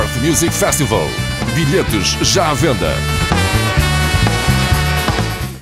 North Music Festival. Bilhetes já à venda.